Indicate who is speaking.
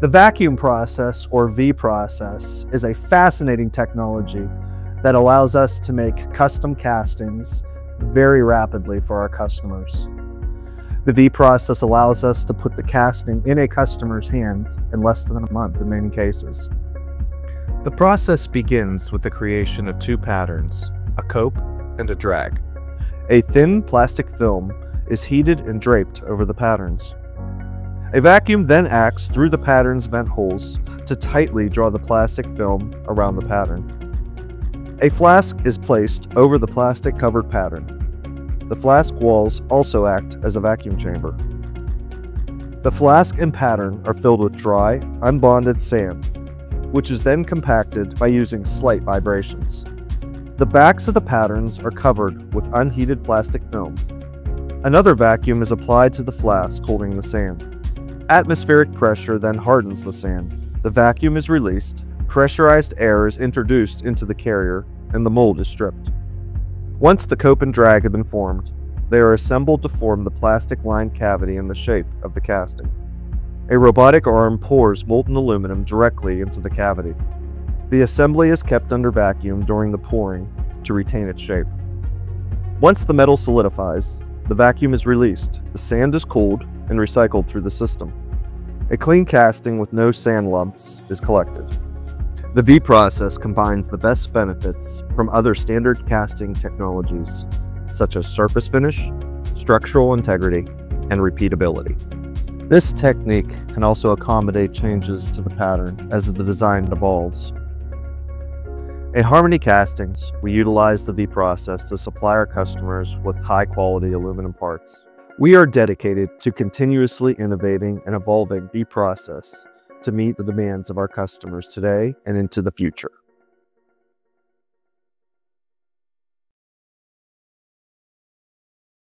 Speaker 1: The vacuum process, or V process, is a fascinating technology that allows us to make custom castings very rapidly for our customers. The V process allows us to put the casting in a customer's hands in less than a month in many cases.
Speaker 2: The process begins with the creation of two patterns, a cope and a drag.
Speaker 1: A thin plastic film is heated and draped over the patterns. A vacuum then acts through the pattern's vent holes to tightly draw the plastic film around the pattern. A flask is placed over the plastic covered pattern. The flask walls also act as a vacuum chamber. The flask and pattern are filled with dry, unbonded sand, which is then compacted by using slight vibrations. The backs of the patterns are covered with unheated plastic film. Another vacuum is applied to the flask holding the sand. Atmospheric pressure then hardens the sand. The vacuum is released, pressurized air is introduced into the carrier, and the mold is stripped. Once the cope and drag have been formed, they are assembled to form the plastic-lined cavity in the shape of the casting. A robotic arm pours molten aluminum directly into the cavity. The assembly is kept under vacuum during the pouring to retain its shape. Once the metal solidifies, the vacuum is released, the sand is cooled, and recycled through the system. A clean casting with no sand lumps is collected. The V process combines the best benefits from other standard casting technologies, such as surface finish, structural integrity, and repeatability. This technique can also accommodate changes to the pattern as the design evolves. At Harmony Castings, we utilize the V process to supply our customers with high-quality aluminum parts. We are dedicated to continuously innovating and evolving the process to meet the demands of our customers today and into the future.